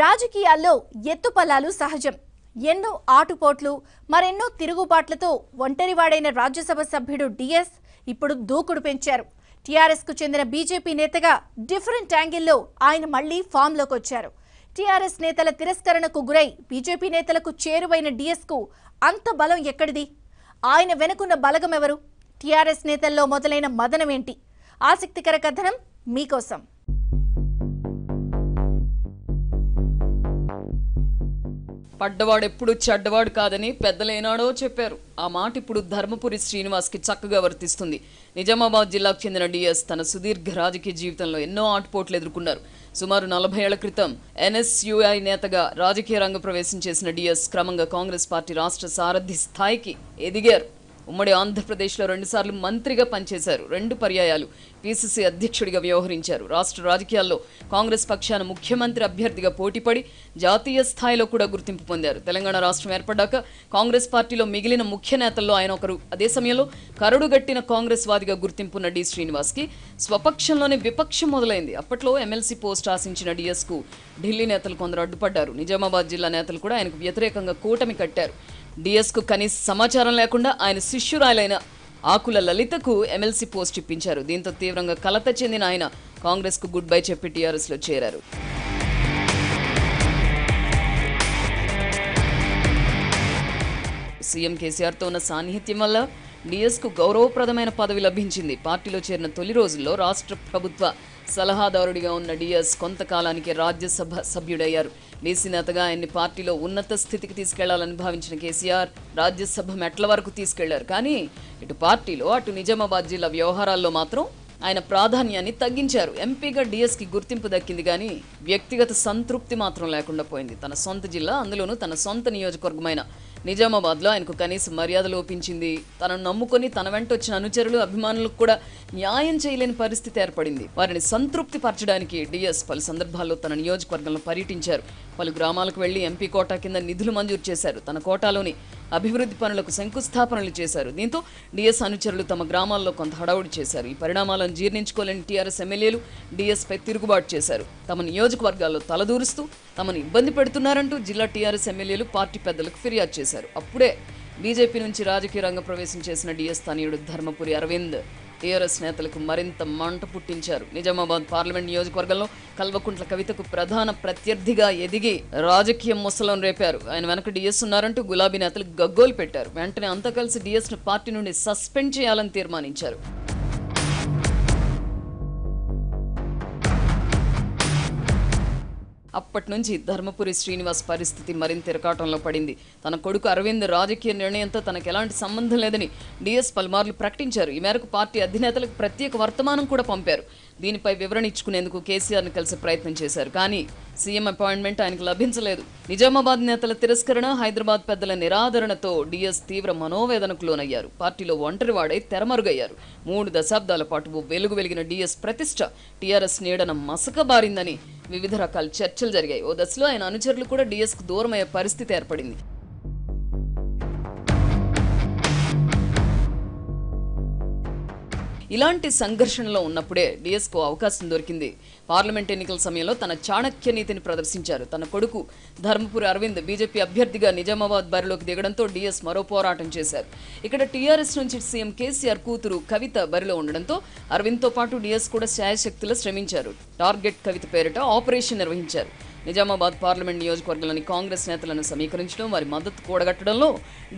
రాజకీయాల్లో ఎత్తుపల్లాలు సహజం. ఎన్నో ఆటుపోట్లు మరెన్నో తిరుగుబాట్లతో ఒంటరివాడైన రాజ్యసభ సభ్యుడు డిఎస్ ఇప్పుడు దూకుడు పెంచారు. టీఆర్ఎస్కు చెందిన బీజేపీ నేతగా డిఫరెంట్ యాంగిల్లో ఆయన మళ్ళీ ఫామ్లోకి వచ్చారు. టీఆర్ఎస్ నేతల తిరస్కరణకు గురై బీజేపీ నేతలకు చేరువైన డిఎస్కు అంత బలం ఎక్కడిది? ఆయన వెనుకున్న బలగం ఎవరు టీఆర్ఎస్ నేతల్లో మొదలైన మదనమేంటి? ఆసక్తికర కథనం మీకోసం. పడ్డవాడు ఎప్పుడు చెడ్డవాడు కాదని పెద్దలేనాడో చెప్పారు. ఆ మాట ఇప్పుడు ధర్మపురి శ్రీనివాస్కి చక్కగా వర్తిస్తుంది. నిజామాబాద్ జిల్లాకు చెందిన డిఎస్ తన సుదీర్ఘ రాజకీయ జీవితంలో ఎన్నో ఆటుపోట్లు ఎదుర్కొన్నారు. సుమారు నలభై ఏళ్ళ క్రితం ఎన్ఎస్యుఐ నేతగా రాజకీయ రంగ ప్రవేశం చేసిన డిఎస్ క్రమంగా కాంగ్రెస్ పార్టీ రాష్ట్ర సారథి స్థాయికి ఎదిగారు. ఉమ్మడి ఆంధ్రప్రదేశ్లో రెండుసార్లు మంత్రిగా పనిచేశారు. రెండు పర్యాయాలు పీసీసీ అధ్యక్షుడిగా వ్యవహరించారు. రాష్ట్ర రాజకీయాల్లో కాంగ్రెస్ పక్షాన ముఖ్యమంత్రి అభ్యర్థిగా పోటీపడి జాతీయ స్థాయిలో కూడా గుర్తింపు పొందారు. తెలంగాణ రాష్ట్రం ఏర్పడ్డాక కాంగ్రెస్ పార్టీలో మిగిలిన ముఖ్య నేతల్లో ఆయన ఒకరు. అదే సమయంలో కరడుగట్టిన కాంగ్రెస్ వాదిగా గుర్తింపున్న డి. శ్రీనివాస్కి స్వపక్షంలోనే విపక్షం మొదలైంది. అప్పట్లో ఎమ్మెల్సీ పోస్ట్ ఆశించిన డిఎస్కు ఢిల్లీ నేతలు కొందరు అడ్డుపడ్డారు. నిజామాబాద్ జిల్లా నేతలు కూడా ఆయనకు వ్యతిరేకంగా కూటమి కట్టారు. డిఎస్కు కనీస సమాచారం లేకుండా ఆయన శిష్యురాలైన ఆకుల లలితకు ఎమ్మెల్సీ పోస్ట్ ఇప్పించారు. దీంతో తీవ్రంగా కలత చెందిన ఆయన కాంగ్రెస్కు గుడ్ బై చెప్పి టీఆర్ఎస్లో చేరారు. సీఎం కేసీఆర్తో ఉన్న సాన్నిహిత్యం వల్ల డిఎస్కు గౌరవప్రదమైన పదవి లభించింది. పార్టీలో చేరిన తొలి రోజుల్లో రాష్ట్ర ప్రభుత్వ సలహాదారుడిగా ఉన్న డిఎస్ కొంతకాలానికి రాజ్యసభ సభ్యుడయ్యారు. బీసీ నేతగా ఆయన్ని పార్టీలో ఉన్నత స్థితికి తీసుకెళ్ళాలని భావించిన కేసీఆర్ రాజ్యసభ మెట్ల వరకు తీసుకెళ్ళారు. కానీ ఇటు పార్టీలో అటు నిజామాబాద్ జిల్లా వ్యవహారాల్లో మాత్రం ఆయన ప్రాధాన్యాన్ని తగ్గించారు. ఎంపీగా డిఎస్కి గుర్తింపు దక్కింది కానీ వ్యక్తిగత సంతృప్తి మాత్రం లేకుండా పోయింది. తన సొంత జిల్లా అందులోనూ తన సొంత నియోజకవర్గమైన నిజామాబాద్లో ఆయనకు కనీస మర్యాద లోపించింది తనను నమ్ముకొని తన వెంట వచ్చిన అనుచరులు అభిమానులకు కూడా న్యాయం చేయలేని పరిస్థితి ఏర్పడింది. వారిని సంతృప్తి పరచడానికి డిఎస్ పలు సందర్భాల్లో తన నియోజకవర్గంలో పర్యటించారు. పలు గ్రామాలకు వెళ్ళి ఎంపీ కోటా కింద నిధులు మంజూరు చేశారు. తన కోటాలోని అభివృద్ధి పనులకు శంకుస్థాపనలు చేశారు. దీంతో డిఎస్ అనుచరులు తమ గ్రామాల్లో కొంత హడావుడి చేశారు. ఈ పరిణామాలను జీర్ణించుకోలేని టీఆర్ఎస్ ఎమ్మెల్యేలు డిఎస్పై తిరుగుబాటు చేశారు. తమ నియోజకవర్గాల్లో తలదూరుస్తూ తమను ఇబ్బంది పెడుతున్నారంటూ జిల్లా టీఆర్ఎస్ ఎమ్మెల్యేలు పార్టీ పెద్దలకు ఫిర్యాదు చేశారు. అప్పుడే బీజేపీ నుంచి రాజకీయ రంగ ప్రవేశం చేసిన డిఎస్ తనయుడు ధర్మపురి అరవింద్. టీఆర్ఎస్ నేతలకు మరింత మంట పుట్టించారు. నిజామాబాద్ పార్లమెంట్ నియోజకవర్గంలో కల్వకుంట్ల కవితకు ప్రధాన ప్రత్యర్థిగా ఎదిగి రాజకీయ ముసలం రేపారు. ఆయన వెనక డిఎస్ ఉన్నారంటూ గులాబీ నేతలు గగ్గోలు పెట్టారు. వెంటనే అంతా కలిసి డిఎస్ను పార్టీ నుండి సస్పెండ్ చేయాలని తీర్మానించారు. అప్పటి నుంచి ధర్మపురి శ్రీనివాస్ పరిస్థితి మరింత ఇరకాటంలో పడింది. తన కొడుకు అరవింద్ రాజకీయ నిర్ణయంతో తనకు ఎలాంటి సంబంధం లేదని డిఎస్ పలుమార్లు ప్రకటించారు. ఈ మేరకు పార్టీ అధినేతలకు ప్రత్యేక వర్తమానం కూడా పంపారు. దీనిపై వివరణ ఇచ్చుకునేందుకు కేసీఆర్ను కలిసి ప్రయత్నం చేశారు. కానీ సీఎం అపాయింట్మెంట్ ఆయనకు లభించలేదు. నిజామాబాద్ నేతల తిరస్కరణ హైదరాబాద్ పెద్దల నిరాదరణతో డిఎస్ తీవ్ర మనోవేదనకు లోనయ్యారు. పార్టీలో ఒంటరివాడై తెరమరుగయ్యారు. మూడు దశాబ్దాల పాటు వెలుగు వెలిగిన డిఎస్ ప్రతిష్ట టీఆర్ఎస్ నీడన మసకబారిందని వివిధ రకాల చర్చలు జరిగాయి. ఓ దశలో ఆయన అనుచరులు కూడా డిఎస్కు దూరమయ్యే పరిస్థితి ఏర్పడింది. ఇలాంటి సంఘర్షణలో ఉన్నప్పుడే డిఎస్కు అవకాశం దొరికింది. పార్లమెంట్ ఎన్నికల సమయంలో తన చాణక్య నీతిని ప్రదర్శించారు. తన కొడుకు ధర్మపురి అరవింద్ బీజేపీ అభ్యర్థిగా నిజామాబాద్ బరిలోకి దిగడంతో డిఎస్ మరో పోరాటం చేశారు. ఇక్కడ టీఆర్ఎస్ నుంచి సీఎం కేసీఆర్ కూతురు కవిత బరిలో ఉండడంతో అరవింద్తో పాటు డిఎస్ కూడా శాయశక్తులు శ్రమించారు. టార్గెట్ కవిత పేరిట ఆపరేషన్ నిర్వహించారు. నిజామాబాద్ పార్లమెంట్ నియోజకవర్గంలోని కాంగ్రెస్ నేతలను సమీకరించడం వారి మద్దతు కూడగట్టడంలో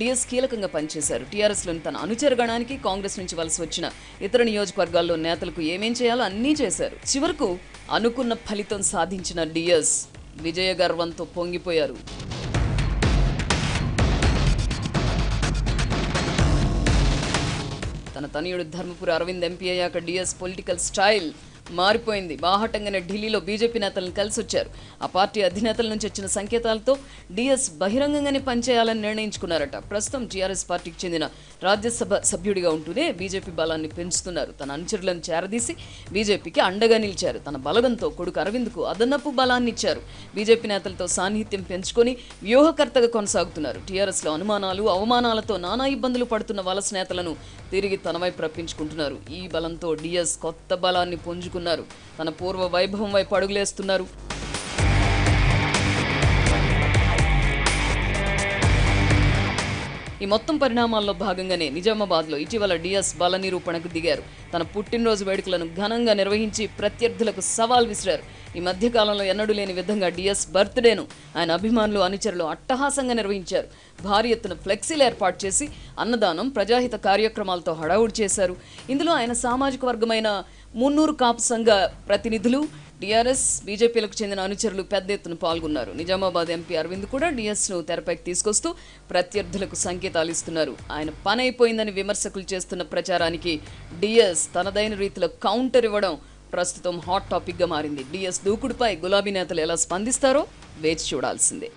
డిఎస్ కీలకంగా పనిచేశారు. టీఆర్ఎస్లోని తన అనుచరగణానికి కాంగ్రెస్ నుంచి వలస వచ్చిన ఇతర నియోజకవర్గాల్లో నేతలకు ఏమేం చేయాలో అన్నీ చేశారు. చివరకు అనుకున్న ఫలితం సాధించిన డిఎస్ విజయ గర్వంతో పొంగిపోయారు. తన తనయుడు ధర్మపురి అరవింద్ ఎంపీ అయ్యాక డిఎస్ పొలిటికల్ స్టైల్ మారిపోయింది. బాహటంగానే ఢిల్లీలో బీజేపీ నేతలను కలిసి వచ్చారు ఆ పార్టీ అధినేతల నుంచి వచ్చిన సంకేతాలతో డిఎస్ బహిరంగంగానే పనిచేయాలని నిర్ణయించుకున్నారట. ప్రస్తుతం టీఆర్ఎస్ పార్టీకి చెందిన రాజ్యసభ సభ్యుడిగా ఉంటూనే బీజేపీ బలాన్ని పెంచుతున్నారు. తన అనుచరులను చేరదీసి బీజేపీకి అండగా నిలిచారు. తన బలగంతో కొడుకు అరవింద్కు అదనపు బలాన్ని ఇచ్చారు. బీజేపీ నేతలతో సాన్నిహిత్యం పెంచుకొని వ్యూహకర్తగా కొనసాగుతున్నారు. టీఆర్ఎస్లో అనుమానాలు అవమానాలతో నానా ఇబ్బందులు పడుతున్న వలస నేతలను తిరిగి తన వైపు రప్పించుకుంటున్నారు. ఈ బలంతో డిఎస్ కొత్త బలాన్ని పుంజుకున్నారు. తన పూర్వ వైభవం వైపు అడుగులేస్తున్నారు. ఈ మొత్తం పరిణామాల్లో భాగంగానే నిజామాబాద్లో ఇటీవల డిఎస్ బల నిరూపణకు దిగారు. తన పుట్టినరోజు వేడుకలను ఘనంగా నిర్వహించి ప్రత్యర్థులకు సవాల్ విసిరారు. ఈ మధ్యకాలంలో ఎన్నడూ లేని విధంగా డిఎస్ బర్త్డేను ఆయన అభిమానులు అనుచరులు అట్టహాసంగా నిర్వహించారు. భారీ ఎత్తున ఫ్లెక్సీలు ఏర్పాటు చేసి అన్నదానం ప్రజాహిత కార్యక్రమాలతో హడావుడి చేశారు. ఇందులో ఆయన సామాజిక వర్గమైన మున్నూరు కాపు సంఘ ప్రతినిధులు టీఆర్ఎస్ బీజేపీలకు చెందిన అనుచరులు పెద్ద ఎత్తున పాల్గొన్నారు. నిజామాబాద్ ఎంపీ అరవింద్ కూడా డిఎస్ను తెరపైకి తీసుకొస్తూ ప్రత్యర్థులకు సంకేతాలు ఇస్తున్నారు. ఆయన పని అయిపోయిందని విమర్శకులు చేస్తున్న ప్రచారానికి డిఎస్ తనదైన రీతిలో కౌంటర్ ఇవ్వడం ప్రస్తుతం హాట్ టాపిక్గా మారింది. డిఎస్ దూకుడుపై గులాబీ నేతలు ఎలా స్పందిస్తారో వేచి చూడాల్సిందే.